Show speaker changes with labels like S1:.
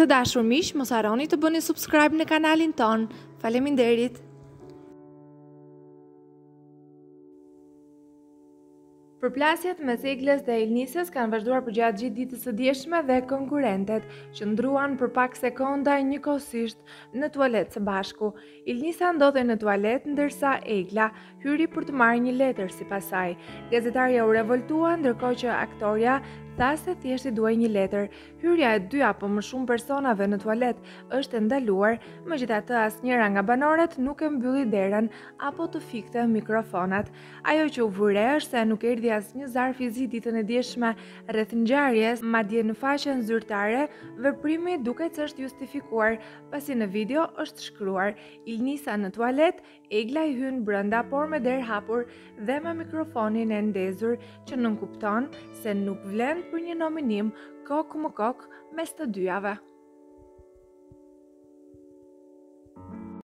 S1: Të dashur miq, mos harroni të bëni subscribe në kanalin tonë. Faleminderit. Përplasjet mes Eglës dhe Ilnisës kanë vazhduar përgjatë gjithë ditës së djeshme dhe konkurentet qëndruan për pak sekonda njëkohësisht në tualet së bashku. Ilnisa ndodhej në tualet ndërsa Egla hyri për të marrë një letër sipas saj. Gazetarja u revoltua ndërkohë që aktorja tha se thjesht i duhej një letër. Hyrja e dy apo më shumë personave në tualet është e ndaluar, megjithatë asnjëra nga banorët nuk e mbylli derën apo të fikte mikrofonat. Ajo që u vu re është se nuk erdhi asnjë zarf i zi ditën e djeshme rreth ngjarjes, madje në faqen zyrtare veprimi duket se është justifikuar Pasi në video është shkruar Ilnisa në tualet, Egla i hyn brenda por me derë hapur dhe me mikrofonin e ndezur që nënkupton se nuk vlen për një nominim kokë më kokë mes të dyjave.